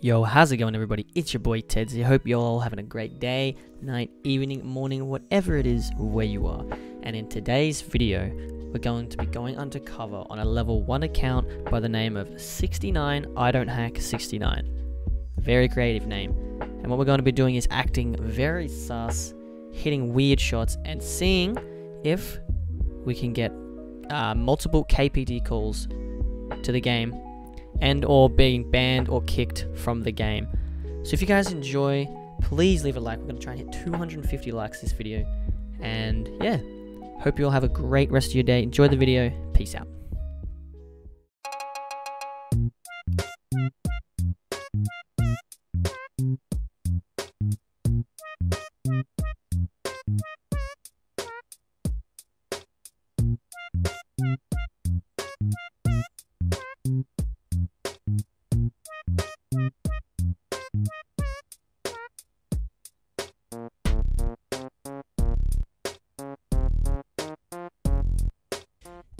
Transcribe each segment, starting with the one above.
Yo, how's it going, everybody? It's your boy Tedzy. I hope you're all having a great day, night, evening, morning, whatever it is where you are. And in today's video, we're going to be going undercover on a level 1 account by the name of 69 I Don't Hack 69. Very creative name. And what we're going to be doing is acting very sus, hitting weird shots, and seeing if we can get uh, multiple KPD calls to the game and or being banned or kicked from the game. So if you guys enjoy, please leave a like. We're going to try and hit 250 likes this video. And yeah, hope you all have a great rest of your day. Enjoy the video. Peace out.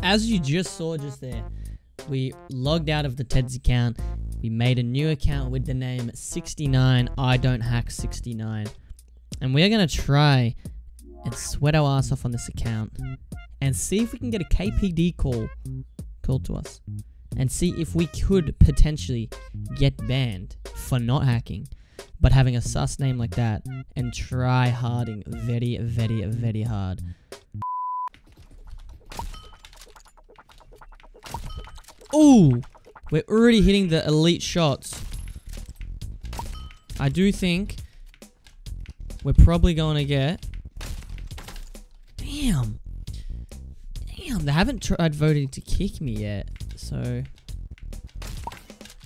As you just saw just there, we logged out of the Ted's account. We made a new account with the name 69 I don't hack 69. And we're going to try and sweat our ass off on this account and see if we can get a KPD call called to us and see if we could potentially get banned for not hacking but having a sus name like that and try harding very very very hard Ooh, we're already hitting the elite shots. I do think we're probably going to get... Damn. Damn, they haven't tried voting to kick me yet. So...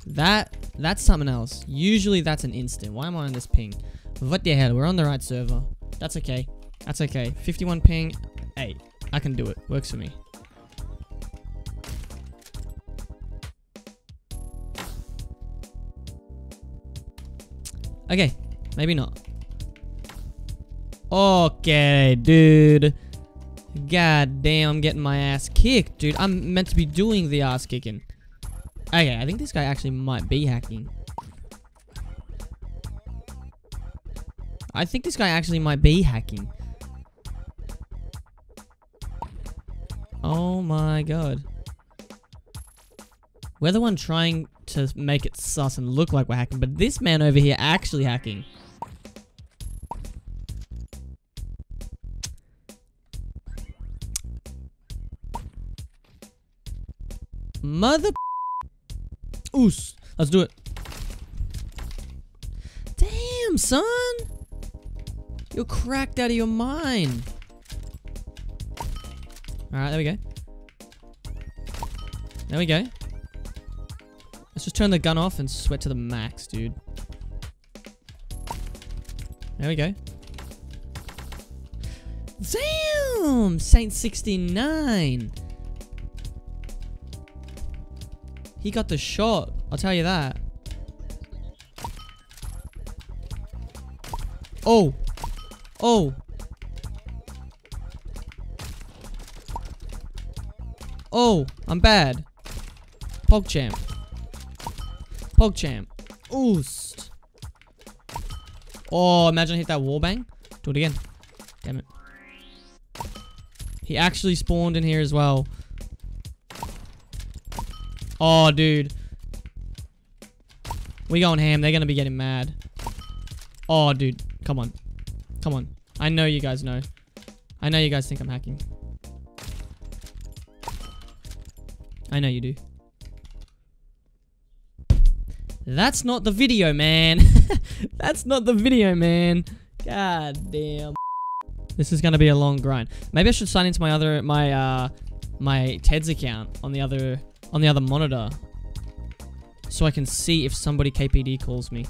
That, that's something else. Usually that's an instant. Why am I on this ping? What the hell? We're on the right server. That's okay. That's okay. 51 ping. Hey, I can do it. Works for me. Okay, maybe not. Okay, dude. God damn, I'm getting my ass kicked, dude. I'm meant to be doing the ass kicking. Okay, I think this guy actually might be hacking. I think this guy actually might be hacking. Oh my god. We're the one trying to make it sus and look like we're hacking, but this man over here actually hacking. Mother Oos. Let's do it. Damn, son. You're cracked out of your mind. Alright, there we go. There we go. Let's just turn the gun off and sweat to the max, dude. There we go. Damn! Saint 69! He got the shot. I'll tell you that. Oh! Oh! Oh! I'm bad. PogChamp. PogChamp. Oost. Oh, imagine I hit that wall bang. Do it again. Damn it. He actually spawned in here as well. Oh, dude. We going ham. They're going to be getting mad. Oh, dude. Come on. Come on. I know you guys know. I know you guys think I'm hacking. I know you do. That's not the video, man. That's not the video, man. God damn. This is gonna be a long grind. Maybe I should sign into my other my uh my Ted's account on the other on the other monitor. So I can see if somebody KPD calls me.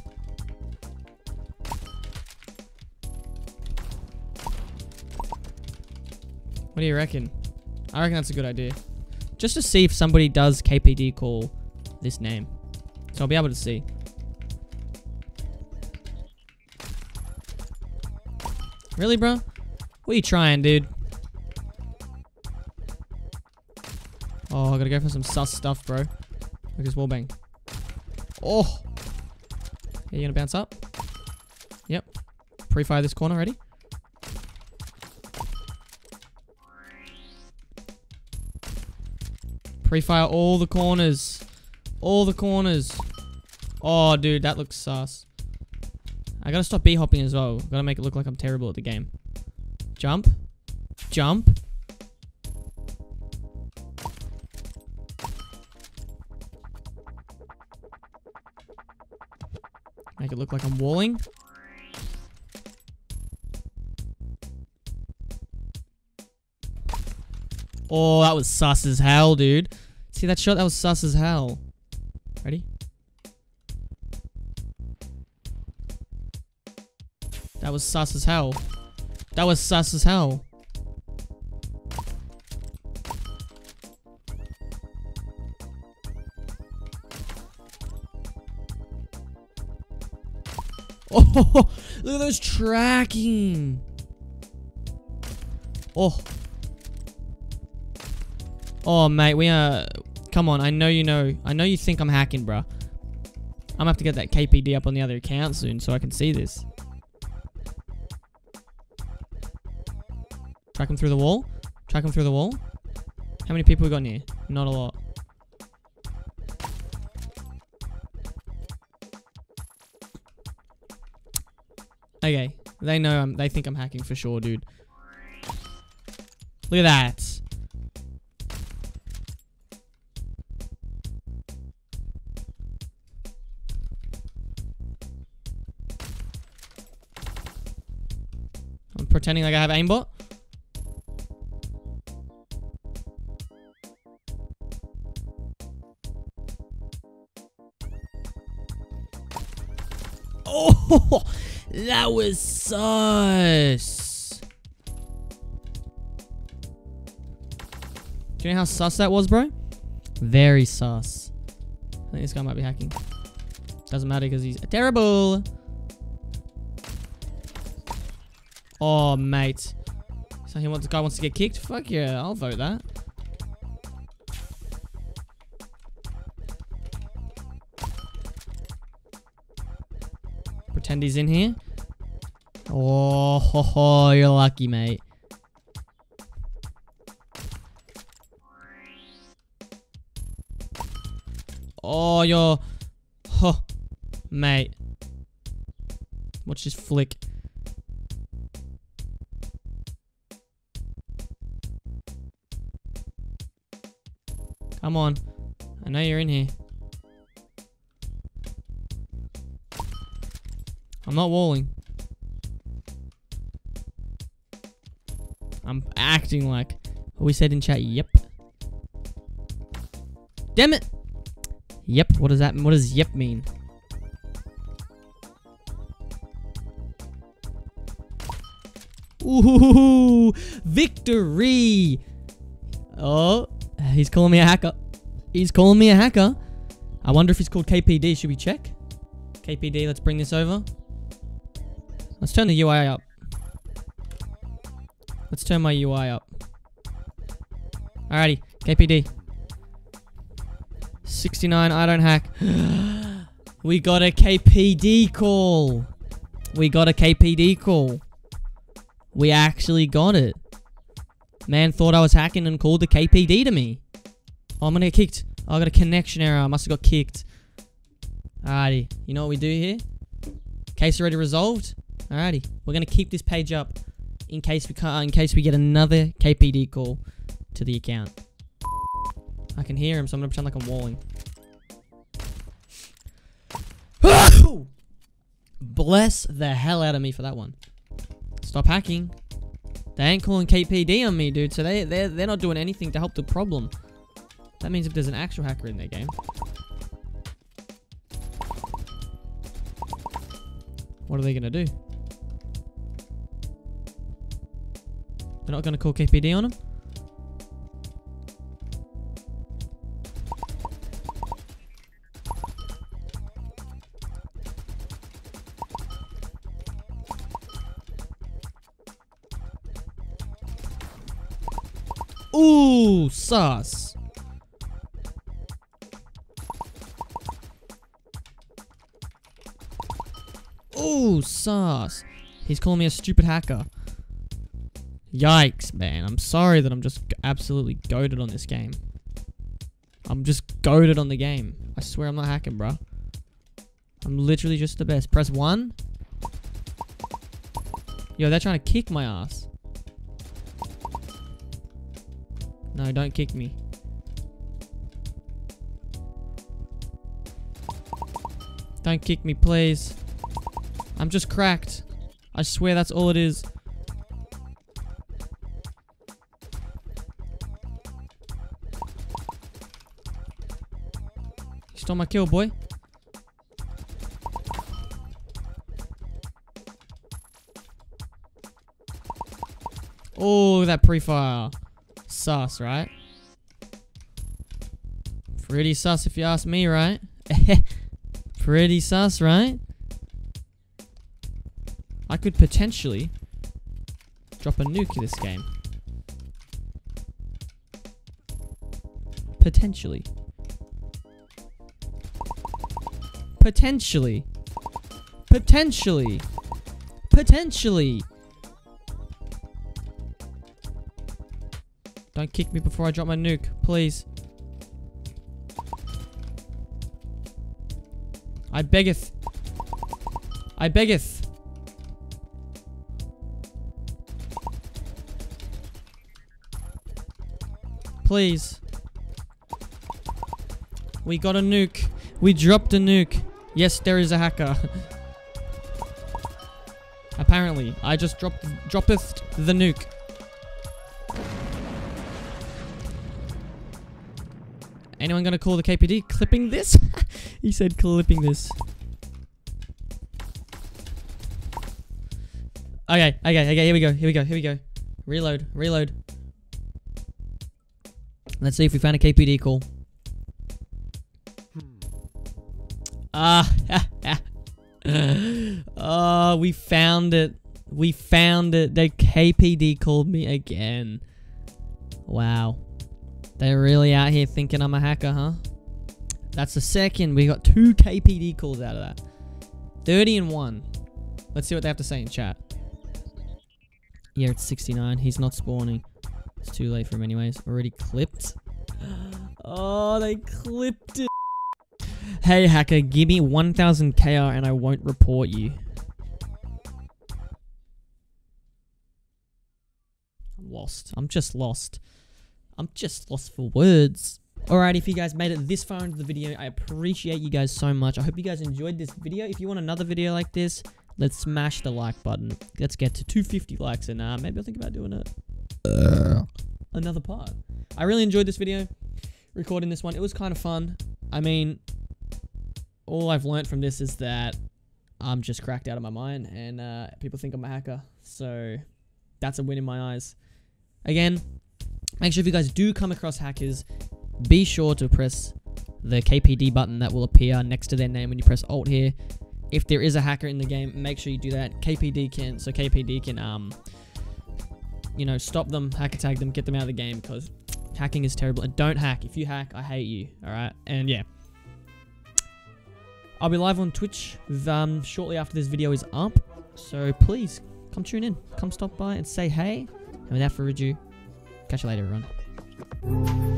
What do you reckon? I reckon that's a good idea. Just to see if somebody does KPD call this name. So I'll be able to see. Really, bro? What are you trying, dude? Oh, I gotta go for some sus stuff, bro. Look at this wallbang. Oh! Okay, you gonna bounce up? Yep. Pre-fire this corner, ready? Pre-fire all the corners. All the corners. Oh, dude, that looks sus. I gotta stop b-hopping as well. Gotta make it look like I'm terrible at the game. Jump. Jump. Make it look like I'm walling. Oh, that was sus as hell, dude. See that shot? That was sus as hell. Ready? That was sus as hell. That was sus as hell. Oh, look at those tracking. Oh. Oh, mate, we are... Come on, I know you know. I know you think I'm hacking, bruh. I'm gonna have to get that KPD up on the other account soon so I can see this. Track him through the wall. Track him through the wall. How many people we got in here? Not a lot. Okay. They know I'm, they think I'm hacking for sure, dude. Look at that. Pretending like I have aimbot. Oh, that was sus. Do you know how sus that was, bro? Very sus. I think this guy might be hacking. Doesn't matter because he's terrible. Oh, mate. So he wants, the guy wants to get kicked? Fuck yeah, I'll vote that. Pretend he's in here. Oh, ho, ho, you're lucky, mate. Oh, you're... Huh. Mate. Watch this flick. Come on. I know you're in here. I'm not walling. I'm acting like. We said in chat, yep. Damn it! Yep, what does that what does yep mean? Ooh, victory! Oh, he's calling me a hacker. He's calling me a hacker. I wonder if he's called KPD. Should we check? KPD, let's bring this over. Let's turn the UI up. Let's turn my UI up. Alrighty, KPD. 69, I don't hack. we got a KPD call. We got a KPD call. We actually got it. Man thought I was hacking and called the KPD to me. Oh, I'm gonna get kicked. Oh, I got a connection error. I must have got kicked. Alrighty. You know what we do here? Case already resolved. Alrighty. We're gonna keep this page up in case we can't, in case we get another KPD call to the account. I can hear him, so I'm gonna pretend like I'm walling. Bless the hell out of me for that one. Stop hacking. They ain't calling KPD on me, dude. So they they're they're not doing anything to help the problem. That means if there's an actual hacker in their game. What are they gonna do? They're not gonna call KPD on them? Ooh, sus. Sus. He's calling me a stupid hacker. Yikes, man. I'm sorry that I'm just absolutely goaded on this game. I'm just goaded on the game. I swear I'm not hacking, bro. I'm literally just the best. Press 1. Yo, they're trying to kick my ass. No, don't kick me. Don't kick me, please. I'm just cracked. I swear that's all it is. You stole my kill, boy. Oh, that pre-fire. Sus, right? Pretty sus if you ask me, right? Pretty sus, right? Could potentially drop a nuke in this game. Potentially. Potentially. Potentially. Potentially. Don't kick me before I drop my nuke, please. I beggeth. I beggeth. Please. We got a nuke. We dropped a nuke. Yes, there is a hacker. Apparently, I just dropped droppeth the nuke. Anyone gonna call the KPD clipping this? he said clipping this. Okay, okay, okay, here we go, here we go, here we go. Reload, reload. Let's see if we found a KPD call. Ah, oh, we found it. We found it. The KPD called me again. Wow. They're really out here thinking I'm a hacker, huh? That's the second. We got two KPD calls out of that. 30 and 1. Let's see what they have to say in chat. Yeah, it's 69. He's not spawning. It's too late for him anyways. Already clipped. Oh, they clipped it. Hey, hacker, give me 1000 KR and I won't report you. I'm lost. I'm just lost. I'm just lost for words. Alright, if you guys made it this far into the video, I appreciate you guys so much. I hope you guys enjoyed this video. If you want another video like this, let's smash the like button. Let's get to 250 likes and uh, maybe I'll think about doing it. Uh. Another part. I really enjoyed this video, recording this one. It was kind of fun. I mean, all I've learned from this is that I'm just cracked out of my mind and uh, people think I'm a hacker. So that's a win in my eyes. Again, Make sure if you guys do come across hackers, be sure to press the KPD button that will appear next to their name when you press Alt here. If there is a hacker in the game, make sure you do that. KPD can, so KPD can, um, you know, stop them, hack attack them, get them out of the game because hacking is terrible. And don't hack. If you hack, I hate you. All right. And yeah. I'll be live on Twitch um, shortly after this video is up. So please come tune in. Come stop by and say hey. And without further ado, Catch you later, everyone.